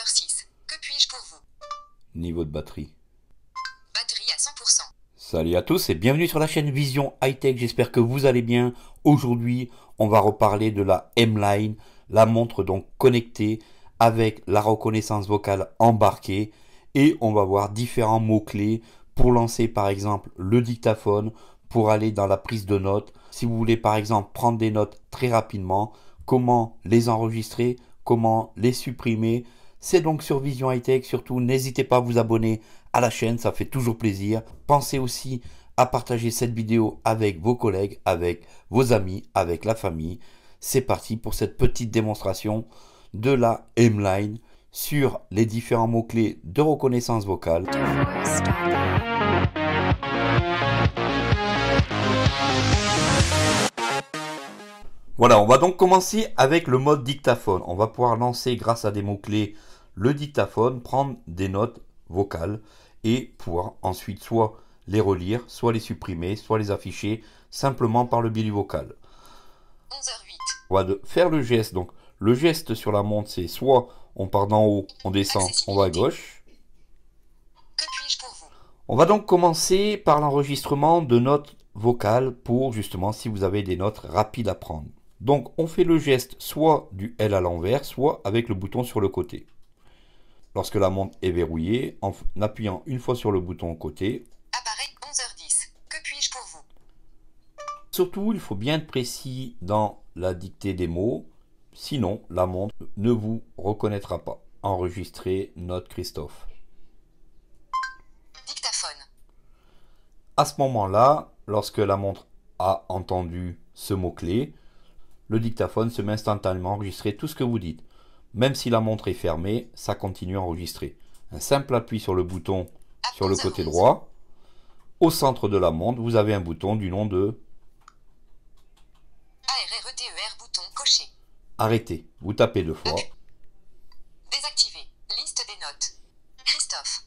11h06. Que puis-je pour vous? Niveau de batterie. Batterie à 100%. Salut à tous et bienvenue sur la chaîne Vision High Tech. J'espère que vous allez bien. Aujourd'hui, on va reparler de la M-Line, la montre donc connectée avec la reconnaissance vocale embarquée et on va voir différents mots-clés pour lancer par exemple le dictaphone, pour aller dans la prise de notes. Si vous voulez par exemple prendre des notes très rapidement, comment les enregistrer, comment les supprimer. C'est donc sur Vision High Tech. Surtout, n'hésitez pas à vous abonner à la chaîne, ça fait toujours plaisir. Pensez aussi à partager cette vidéo avec vos collègues, avec vos amis, avec la famille. C'est parti pour cette petite démonstration de la M-Line sur les différents mots-clés de reconnaissance vocale. Voilà, on va donc commencer avec le mode dictaphone. On va pouvoir lancer grâce à des mots-clés le dictaphone, prendre des notes vocales et pouvoir ensuite soit les relire, soit les supprimer, soit les afficher simplement par le biais vocal. 11h08. On va faire le geste. Donc le geste sur la montre, c'est soit on part d'en haut, on descend, on va à gauche. Que puis-je pour vous? On va donc commencer par l'enregistrement de notes vocales pour justement si vous avez des notes rapides à prendre. Donc on fait le geste soit du L à l'envers, soit avec le bouton sur le côté. Lorsque la montre est verrouillée, en appuyant une fois sur le bouton côté. Apparaît 11h10. Que puis-je pour vous? Surtout, il faut bien être précis dans la dictée des mots, sinon la montre ne vous reconnaîtra pas. Enregistrer note Christophe. Dictaphone. À ce moment-là, lorsque la montre a entendu ce mot-clé, le dictaphone se met instantanément à enregistrer tout ce que vous dites. Même si la montre est fermée, ça continue à enregistrer. Un simple appui sur le bouton sur le 11h11. côté droit. Au centre de la montre, vous avez un bouton du nom de ARRETER E bouton coché. arrêter. Vous tapez deux fois. Désactiver. Liste des notes. Christophe.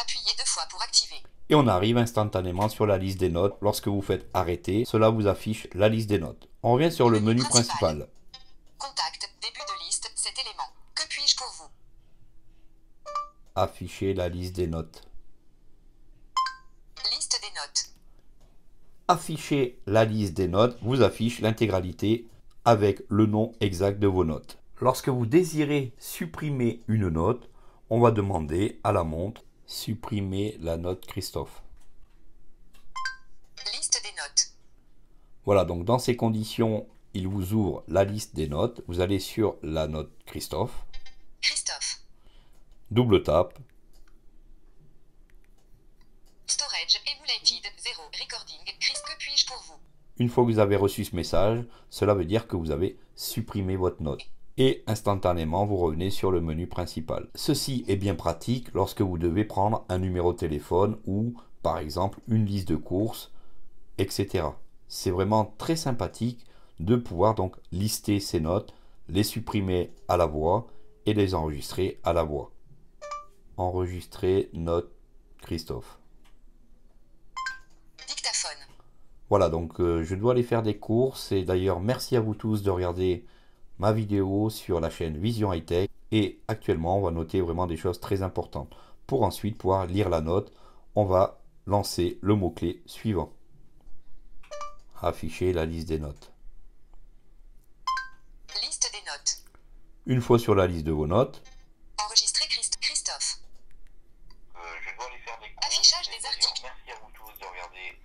Appuyez deux fois pour activer. Et on arrive instantanément sur la liste des notes. Lorsque vous faites arrêter, cela vous affiche la liste des notes. On revient sur le menu principal. Afficher la liste des notes. Liste des notes. Afficher la liste des notes vous affiche l'intégralité avec le nom exact de vos notes. Lorsque vous désirez supprimer une note, on va demander à la montre supprimer la note Christophe. Liste des notes. Voilà, donc dans ces conditions, il vous ouvre la liste des notes. Vous allez sur la note Christophe, Christophe. Double tape, Storage emulated 0 recording. Chris, que puis-je pour vous? Une fois que vous avez reçu ce message, cela veut dire que vous avez supprimé votre note. Et instantanément, vous revenez sur le menu principal. Ceci est bien pratique lorsque vous devez prendre un numéro de téléphone ou, par exemple, une liste de courses, etc. C'est vraiment très sympathique de pouvoir donc lister ces notes, les supprimer à la voix et les enregistrer à la voix. Enregistrer note Christophe. Dictaphone. Voilà, donc euh, je dois aller faire des courses et d'ailleurs merci à vous tous de regarder ma vidéo sur la chaîne Vision High Tech et actuellement on va noter vraiment des choses très importantes. Pour ensuite pouvoir lire la note, on va lancer le mot-clé suivant. Afficher la liste des notes. Liste des notes. Une fois sur la liste de vos notes, Enregistrer Christ Christophe. Euh, je dois aller faire des courses. Affichage des Et d'ailleurs, articles. Merci à vous tous de regarder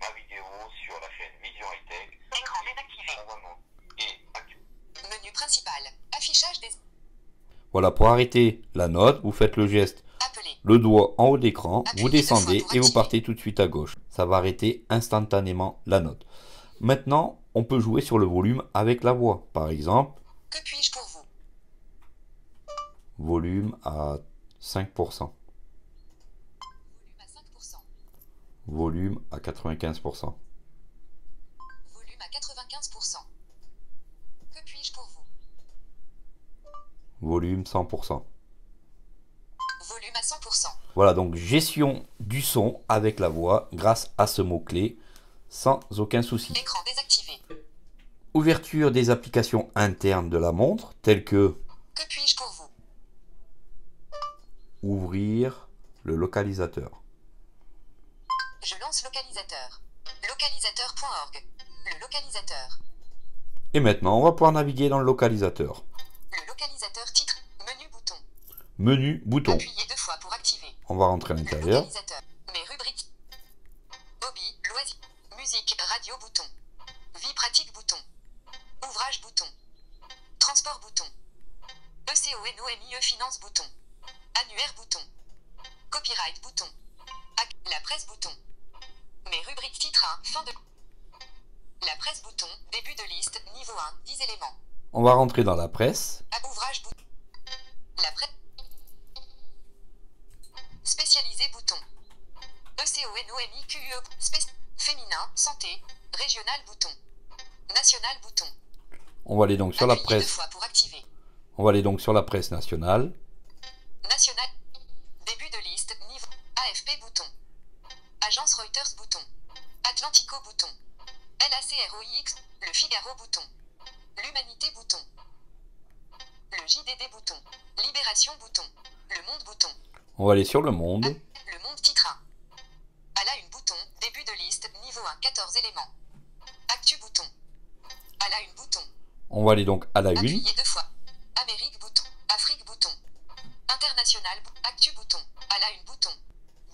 ma vidéo sur la chaîne Vision High Tech. Écran désactivé. Envoiement et actu. Menu principal. Affichage des. voilà pour arrêter la note, vous faites le geste le doigt en haut d'écran, vous descendez et vous partez tout de suite à gauche. Ça va arrêter instantanément la note. Maintenant, on peut jouer sur le volume avec la voix. Par exemple, Que puis-je pour vous? volume à 5%, Volume à 5%. volume à 95%, Volume à 95%. Que puis-je pour vous volume 100%. Volume à 100%. Voilà donc gestion du son avec la voix grâce à ce mot-clé sans aucun souci. Écran désactivé. Ouverture des applications internes de la montre telles que Que puis-je pour vous? ouvrir le localisateur. Je lance localisateur. Localisateur.org. Le localisateur. Et maintenant, on va pouvoir naviguer dans le localisateur. Le localisateur titre. Menu bouton. Menu, bouton. Appuyez deux fois pour activer. On va rentrer à l'intérieur. Mes rubriques. Hobby, loisirs. Musique, radio bouton. Vie pratique bouton. Ouvrage bouton. Transport bouton. E ECONOMIE finance bouton. Annuaire bouton. Copyright bouton. La presse bouton. Mes rubriques titre 1, fin de. La presse bouton, début de liste, niveau 1, 10 éléments. On va rentrer dans la presse. Ouvrage bouton. La presse. Spécialisé bouton. E ECONOMIQUE. Spé- Féminin, santé. Régional bouton. National bouton. On va aller donc sur la presse. fois pour activer. On va aller donc sur la presse nationale. National. Début de liste. Niveau. AFP bouton. Agence Reuters bouton. Atlantico bouton. LACROIX. Le Figaro bouton. L'Humanité bouton. Le JDD bouton. Libération bouton. Le Monde bouton. On va aller sur le monde. Le Monde titre 1. À la une bouton. Début de liste. Niveau 1. 14 éléments. Actu bouton. À la une bouton. On va aller donc à la une. Appuyez deux fois. Amérique bouton. Afrique bouton. International. Actu bouton. À la une bouton.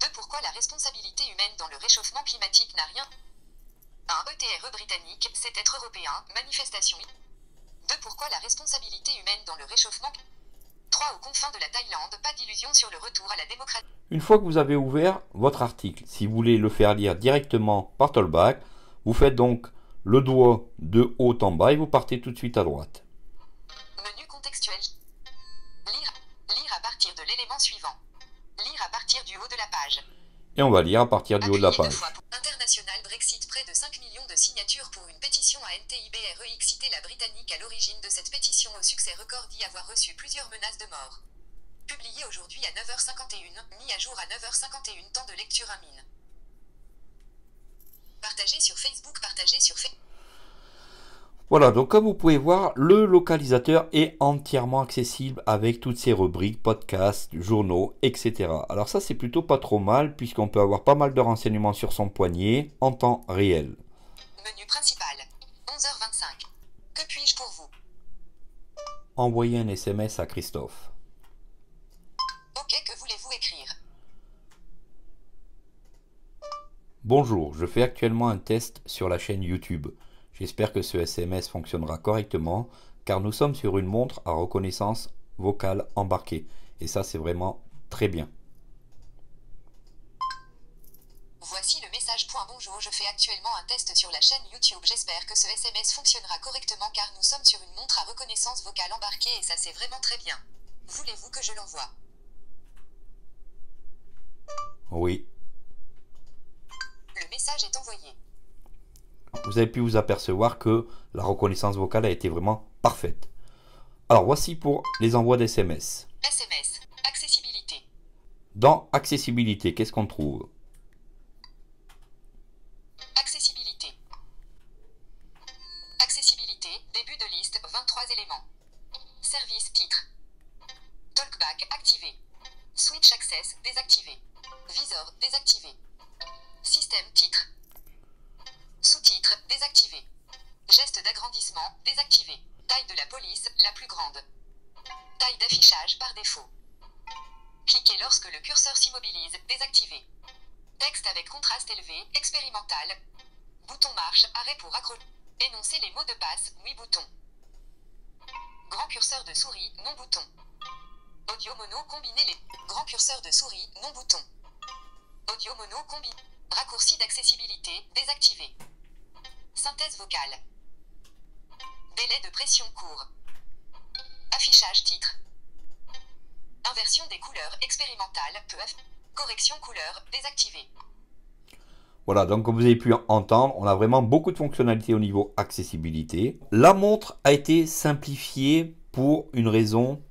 2. Pourquoi la responsabilité humaine dans le réchauffement climatique n'a rien. 1. ETRE britannique, c'est être européen, manifestation. 2. Pourquoi la responsabilité humaine dans le réchauffement. 3. Aux confins de la Thaïlande, pas d'illusion sur le retour à la démocratie. Une fois que vous avez ouvert votre article, si vous voulez le faire lire directement par Tollback, vous faites donc le doigt de haut en bas et vous partez tout de suite à droite. Menu contextuel. Lire. Lire à partir de l'élément suivant. Lire à partir du haut de la page. Et on va lire à partir du haut de la page. fois pour International Brexit, de 5 millions de signatures pour une pétition à NTIBREX. Citer la Britannique à l'origine de cette pétition au succès record d'y avoir reçu plusieurs menaces de mort. Publié aujourd'hui à 9h51, mis à jour à 9h51, temps de lecture à mine. Partagé sur Facebook, partagé sur Facebook. Voilà, donc comme vous pouvez voir, le localisateur est entièrement accessible avec toutes ses rubriques, podcasts, journaux, etc. Alors ça c'est plutôt pas trop mal puisqu'on peut avoir pas mal de renseignements sur son poignet en temps réel. Menu principal. 11h25. Que puis-je pour vous? Envoyer un SMS à Christophe. Ok, que voulez-vous écrire? Bonjour, je fais actuellement un test sur la chaîne YouTube. J'espère que ce SMS fonctionnera correctement car nous sommes sur une montre à reconnaissance vocale embarquée. Et ça c'est vraiment très bien. Voici le message. Point Bonjour, je fais actuellement un test sur la chaîne YouTube. J'espère que ce SMS fonctionnera correctement car nous sommes sur une montre à reconnaissance vocale embarquée et ça c'est vraiment très bien. Voulez-vous que je l'envoie? Oui, Le message est envoyé. Vous avez pu vous apercevoir que la reconnaissance vocale a été vraiment parfaite. Alors voici pour les envois d'SMS. SMS. Accessibilité. Dans accessibilité, qu'est-ce qu'on trouve? Accessibilité. Accessibilité. Début de liste. 23 éléments. Service titre. Talkback activé. Switch access désactivé. Visor désactivé. Système titre. Désactivé. Geste d'agrandissement désactivé. Taille de la police la plus grande. Taille d'affichage par défaut. Cliquez lorsque le curseur s'immobilise désactivé. Texte avec contraste élevé, expérimental. Bouton marche, arrêt pour accro. Énoncer les mots de passe, oui bouton. Grand curseur de souris, non bouton. Audio mono combiner les. Grand curseur de souris, non bouton. Audio mono combine. Raccourci d'accessibilité, désactivé. Synthèse vocale. Délai de pression court. Affichage titre. Inversion des couleurs expérimentale, peu aff- Correction couleur, désactivé. Voilà, donc comme vous avez pu entendre, on a vraiment beaucoup de fonctionnalités au niveau accessibilité. La montre a été simplifiée pour une raison,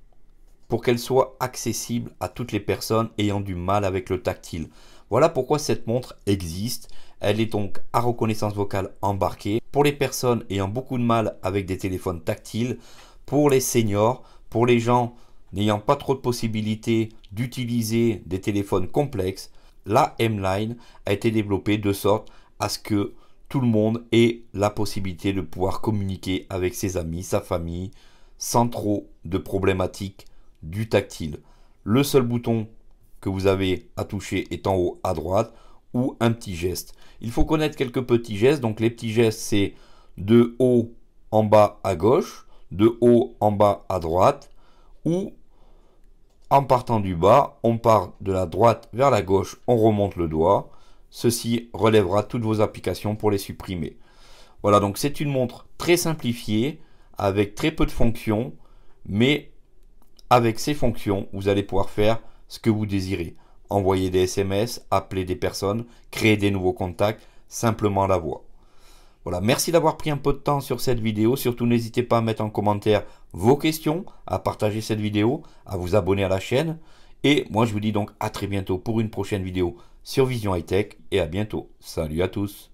pour qu'elle soit accessible à toutes les personnes ayant du mal avec le tactile. Voilà pourquoi cette montre existe. Elle est donc à reconnaissance vocale embarquée pour les personnes ayant beaucoup de mal avec des téléphones tactiles, pour les seniors, pour les gens n'ayant pas trop de possibilités d'utiliser des téléphones complexes, la M-Line a été développée de sorte à ce que tout le monde ait la possibilité de pouvoir communiquer avec ses amis, sa famille, sans trop de problématiques du tactile. Le seul bouton que vous avez à toucher est en haut à droite ou un petit geste. Il faut connaître quelques petits gestes. Donc les petits gestes, c'est de haut en bas à gauche, de haut en bas à droite, ou en partant du bas, on part de la droite vers la gauche, on remonte le doigt. Ceci relèvera toutes vos applications pour les supprimer. Voilà, donc c'est une montre très simplifiée, avec très peu de fonctions, mais avec ces fonctions, vous allez pouvoir faire ce que vous désirez. Envoyer des SMS, appeler des personnes, créer des nouveaux contacts, simplement la voix. Voilà, merci d'avoir pris un peu de temps sur cette vidéo. Surtout, n'hésitez pas à mettre en commentaire vos questions, à partager cette vidéo, à vous abonner à la chaîne. Et moi, je vous dis donc à très bientôt pour une prochaine vidéo sur Vision High Tech. Et à bientôt. Salut à tous.